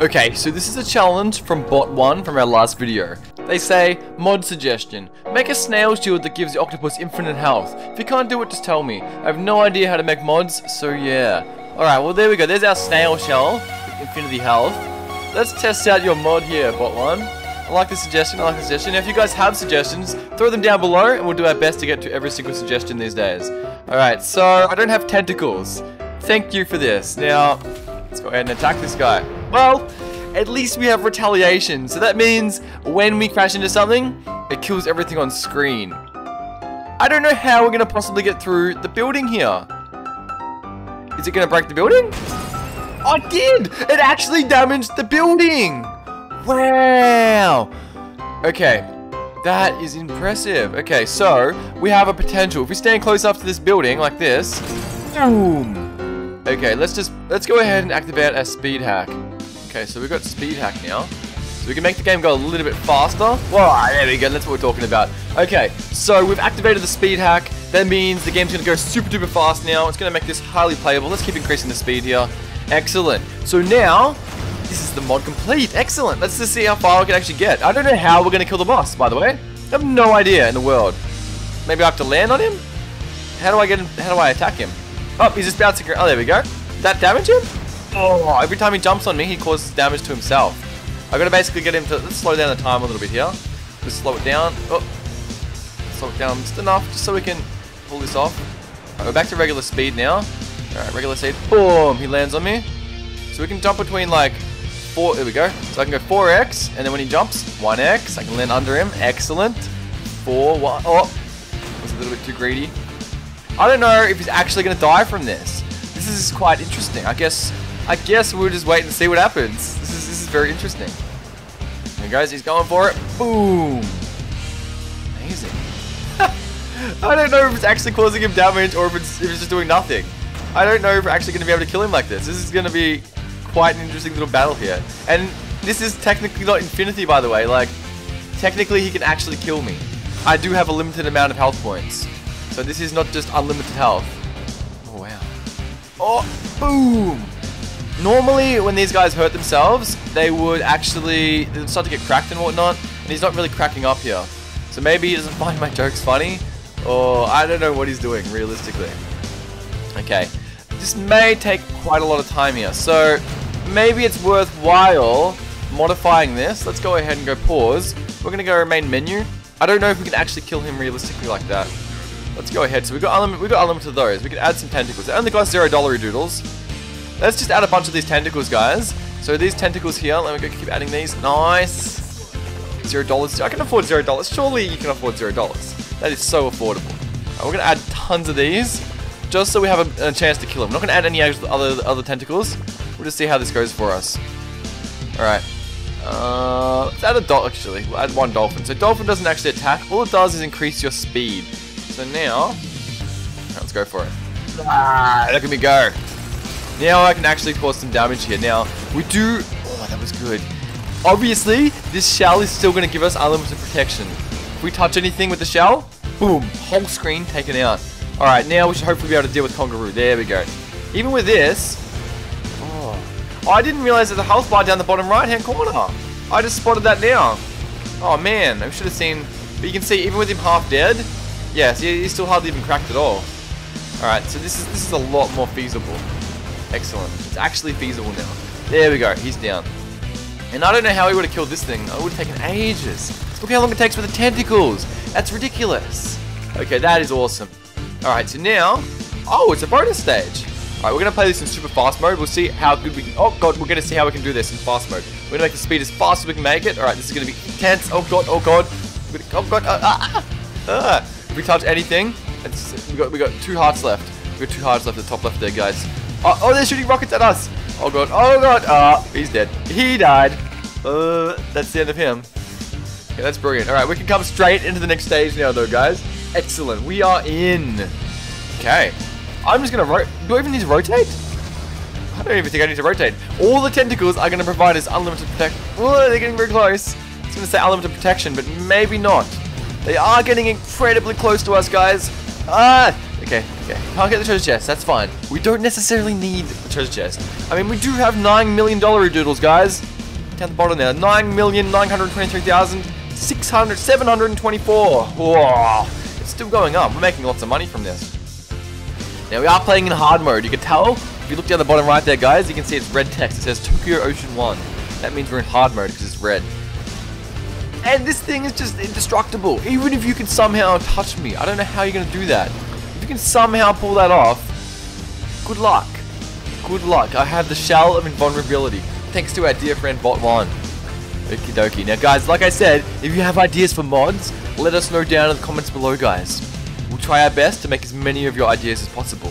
Okay, so this is a challenge from Bot1 from our last video. They say, mod suggestion, make a snail shield that gives the octopus infinite health. If you can't do it, just tell me. I have no idea how to make mods, so yeah. Alright, well there we go, there's our snail shell with infinity health. Let's test out your mod here, Bot1. I like the suggestion, I like the suggestion. If you guys have suggestions, throw them down below and we'll do our best to get to every single suggestion these days. Alright, so I don't have tentacles. Thank you for this. Now, let's go ahead and attack this guy. Well, at least we have retaliation. So that means when we crash into something, it kills everything on screen. I don't know how we're going to possibly get through the building here. Is it going to break the building? It did! It actually damaged the building! Wow! Okay, that is impressive. Okay, so we have a potential. If we stand close up to this building like this, boom. Okay, let's just, let's go ahead and activate our speed hack. Okay, so we've got speed hack now. So we can make the game go a little bit faster. Whoa, there we go, that's what we're talking about. Okay, so we've activated the speed hack. That means the game's gonna go super duper fast now. It's gonna make this highly playable. Let's keep increasing the speed here. Excellent. So now, this is the mod complete. Excellent. Let's just see how far we can actually get. I don't know how we're gonna kill the boss, by the way. I have no idea in the world. Maybe I have to land on him? How do I get him? How do I attack him? Oh, he's just bouncing around. Oh, there we go. That damage him? Oh, every time he jumps on me, he causes damage to himself. i got to basically get him to... Let's slow down the time a little bit here. Just slow it down. Oh, slow it down just enough, just so we can pull this off. Right, we're back to regular speed now. Alright, regular speed. Boom! He lands on me. So we can jump between like... Four, there we go. So I can go 4x, and then when he jumps, 1x. I can land under him. Excellent. 4, 1... Oh! Was a little bit too greedy. I don't know if he's actually going to die from this. This is quite interesting. I guess I guess we'll just wait and see what happens. This is this is very interesting. There goes, he's going for it. Boom! Amazing. I don't know if it's actually causing him damage or if it's, if it's just doing nothing. I don't know if we're actually going to be able to kill him like this. This is going to be quite an interesting little battle here. And this is technically not Infinity, by the way. Like, technically he can actually kill me. I do have a limited amount of health points. So this is not just unlimited health. Oh, wow. Oh, boom! Normally, when these guys hurt themselves, they would actually start to get cracked and whatnot, and he's not really cracking up here. So maybe he doesn't find my jokes funny, or I don't know what he's doing, realistically. Okay, this may take quite a lot of time here, so maybe it's worthwhile modifying this. Let's go ahead and go pause. We're going to go main menu. I don't know if we can actually kill him realistically like that. Let's go ahead. So we've got unlimited, we've got unlimited those. We can add some tentacles. They only got zero dollar doodles. Let's just add a bunch of these tentacles, guys. So these tentacles here, let me go keep adding these. Nice. Zero dollars. I can afford zero dollars. Surely you can afford zero dollars. That is so affordable. Right, we're gonna add tons of these, just so we have a, a chance to kill him. We're not gonna add any other other tentacles. We'll just see how this goes for us. All right. Uh, let's add a dolphin. Actually, we'll add one dolphin. So dolphin doesn't actually attack. All it does is increase your speed. So now, let's go for it. Ah, look at me go. Now I can actually cause some damage here. Now, we do... Oh, that was good. Obviously, this shell is still going to give us unlimited protection. If we touch anything with the shell, boom, whole screen taken out. Alright, now we should hopefully be able to deal with Congaroo. There we go. Even with this... Oh, I didn't realize there's a health bar down the bottom right-hand corner. I just spotted that now. Oh, man. I should have seen... But you can see, even with him half dead, yes, he's still hardly even cracked at all. Alright, so this is this is a lot more feasible. Excellent. It's actually feasible now. There we go. He's down. And I don't know how he would have killed this thing. It would have taken ages. Look how long it takes with the tentacles. That's ridiculous. Okay, that is awesome. Alright, so now... Oh, it's a bonus stage. Alright, we're going to play this in super fast mode. We'll see how good we can... Oh, God, we're going to see how we can do this in fast mode. We're going to make the speed as fast as we can make it. Alright, this is going to be intense. Oh, God, oh, God. Oh, God. Uh, ah, ah. If we touch anything, we got, we got two hearts left. We got two hearts left at the top left there, guys. Oh, oh, they're shooting rockets at us. Oh god, oh god. Ah, oh, he's dead. He died. Uh, that's the end of him. Okay, that's brilliant. Alright, we can come straight into the next stage now though, guys. Excellent. We are in. Okay. I'm just gonna rotate. Do I even need to rotate? I don't even think I need to rotate. All the tentacles are gonna provide us unlimited protection. Oh, they're getting very close. It's gonna say unlimited protection, but maybe not. They are getting incredibly close to us, guys. Ah! Okay, can't get the treasure chest, that's fine. We don't necessarily need the treasure chest. I mean, we do have $9 million doodles, guys. Down the bottom there, 9,923,600, 724. Whoa, it's still going up. We're making lots of money from this. Now, we are playing in hard mode. You can tell, if you look down the bottom right there, guys, you can see it's red text. It says Tokyo Ocean 1. That means we're in hard mode because it's red. And this thing is just indestructible. Even if you can somehow touch me. I don't know how you're going to do that. You can somehow pull that off, good luck. Good luck. I have the shell of invulnerability. Thanks to our dear friend Bot1. Okie dokie. Now guys, like I said, if you have ideas for mods, let us know down in the comments below guys. We'll try our best to make as many of your ideas as possible.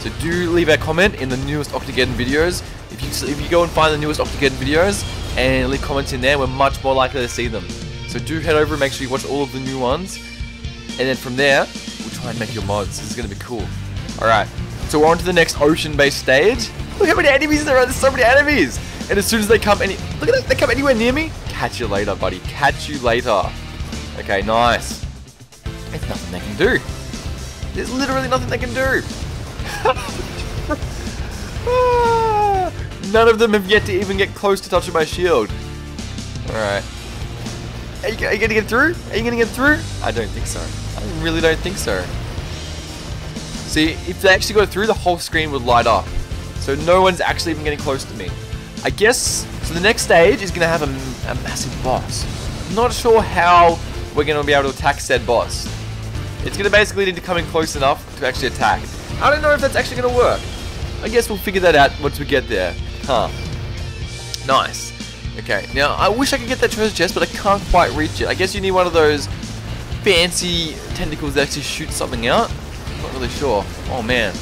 So do leave a comment in the newest Octogeddon videos. If you if you go and find the newest Octogeddon videos and leave comments in there, we're much more likely to see them. So do head over and make sure you watch all of the new ones. And then from there, try and make your mods. This is going to be cool. Alright, so we're on to the next ocean-based stage. Look how many enemies there are. There's so many enemies. And as soon as they come any... Look at that. They come anywhere near me. Catch you later, buddy. Catch you later. Okay, nice. There's nothing they can do. There's literally nothing they can do. None of them have yet to even get close to touching my shield. Alright. Are you, are you gonna get through? Are you gonna get through? I don't think so. I really don't think so. See, if they actually go through, the whole screen would light up. So no one's actually even getting close to me. I guess, so the next stage is gonna have a, a massive boss. I'm not sure how we're gonna be able to attack said boss. It's gonna basically need to come in close enough to actually attack. I don't know if that's actually gonna work. I guess we'll figure that out once we get there. Huh. Nice. Okay, now I wish I could get that treasure chest, but I can't quite reach it. I guess you need one of those fancy tentacles that actually shoot something out. I'm not really sure. Oh man.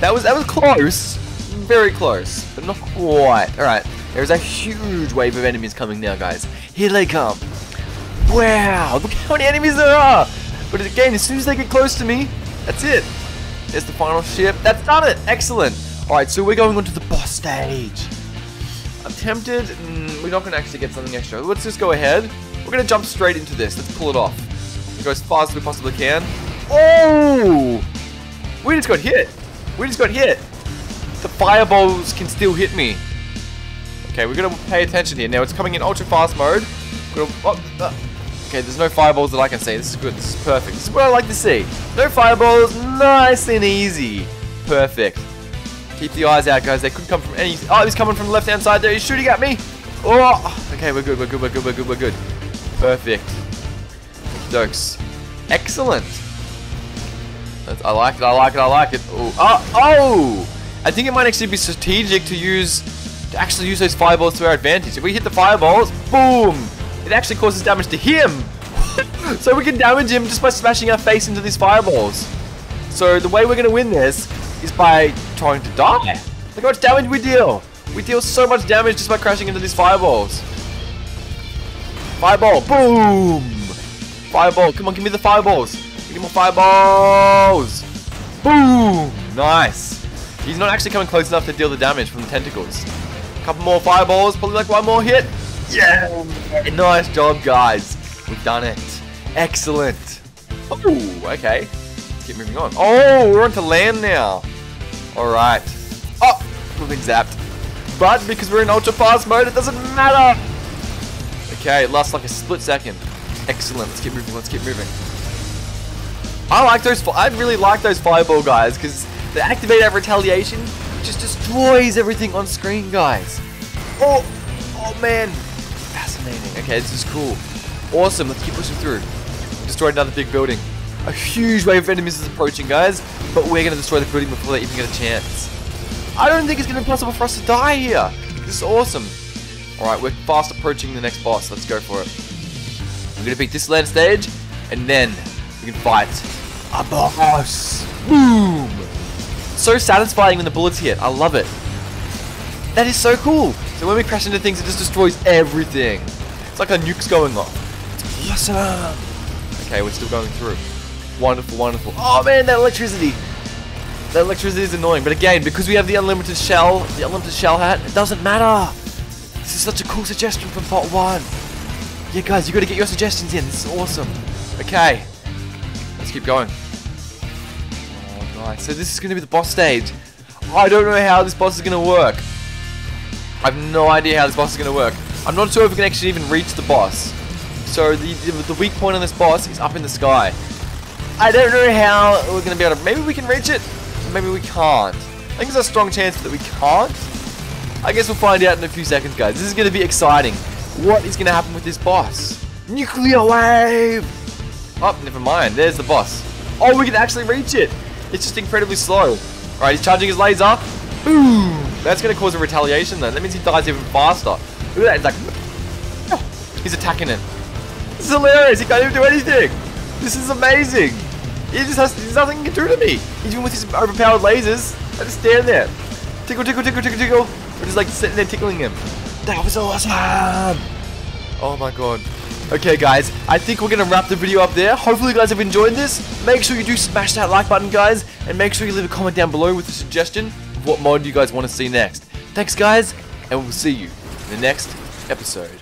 That was that was close. Very close, but not quite. Alright, there's a huge wave of enemies coming now, guys. Here they come. Wow, look how many enemies there are! But again, as soon as they get close to me, that's it. There's the final ship. That's done it. Excellent. Alright, so we're going on to the boss stage. I'm tempted. Mm, we're not going to actually get something extra. Let's just go ahead. We're going to jump straight into this. Let's pull it off. Go as fast as we possibly can. Oh! We just got hit. We just got hit. The fireballs can still hit me. Okay, we're to pay attention here. Now, it's coming in ultra fast mode. Gonna, oh, uh, okay, there's no fireballs that I can see. This is good. This is perfect. This is what I like to see. No fireballs. Nice and easy. Perfect. Keep the eyes out, guys. They could come from any... Oh, he's coming from the left-hand side there. He's shooting at me. Oh! Okay, we're good, we're good, we're good, we're good, we're good. Perfect. Dokes. Excellent. That's, I like it, I like it, I like it. Ooh. Oh! Oh! I think it might actually be strategic to use... To actually use those fireballs to our advantage. If we hit the fireballs, boom! It actually causes damage to him! so we can damage him just by smashing our face into these fireballs. So the way we're going to win this is by trying to die. Look how much damage we deal. We deal so much damage just by crashing into these fireballs. Fireball, boom! Fireball, come on, give me the fireballs. Give me more fireballs. Boom! Nice. He's not actually coming close enough to deal the damage from the tentacles. A couple more fireballs, probably like one more hit. Yeah! Nice job, guys. We've done it. Excellent. Oh, okay. Let's keep moving on. Oh, we're on to land now. Alright. Oh! We've been zapped. But because we're in ultra fast mode, it doesn't matter! Okay, it lasts like a split second. Excellent. Let's keep moving. Let's keep moving. I like those. I really like those fireball guys because the activated retaliation just destroys everything on screen, guys. Oh, oh man, fascinating. Okay, this is cool. Awesome. Let's keep pushing through. Destroyed another big building. A huge wave of enemies is approaching, guys, but we're going to destroy the building before they even get a chance. I don't think it's going to be possible for us to die here. This is awesome. Alright, we're fast approaching the next boss. Let's go for it. Going to beat this land stage, and then we can fight a boss. Boom! So satisfying when the bullets hit. I love it. That is so cool. So when we crash into things, it just destroys everything. It's like a nuke's going off. It's awesome. Okay, we're still going through. Wonderful, wonderful. Oh man, that electricity. That electricity is annoying, but again, because we have the unlimited shell, the unlimited shell hat, it doesn't matter. This is such a cool suggestion from Bot 1. Yeah, guys, you gotta get your suggestions in. This is awesome. Okay. Let's keep going. Oh, Alright, so this is going to be the boss stage. I don't know how this boss is going to work. I have no idea how this boss is going to work. I'm not sure if we can actually even reach the boss. So the, the, the weak point on this boss is up in the sky. I don't know how we're going to be able to... Maybe we can reach it. Maybe we can't. I think there's a strong chance that we can't. I guess we'll find out in a few seconds, guys. This is going to be exciting. What is going to happen with this boss? Nuclear wave! Oh, never mind. There's the boss. Oh, we can actually reach it. It's just incredibly slow. Alright, he's charging his laser. Boom! That's going to cause a retaliation though. That means he dies even faster. Look at that. He's like... He's attacking it. This is hilarious. He can't even do anything. This is amazing. He just has there's nothing he can do to me. Even with his overpowered lasers, I just stand there. Tickle, tickle, tickle, tickle, tickle. We're just like sitting there tickling him. That was awesome. Ah. Oh my god. Okay guys, I think we're going to wrap the video up there. Hopefully you guys have enjoyed this. Make sure you do smash that like button guys. And make sure you leave a comment down below with a suggestion of what mod you guys want to see next. Thanks guys, and we'll see you in the next episode.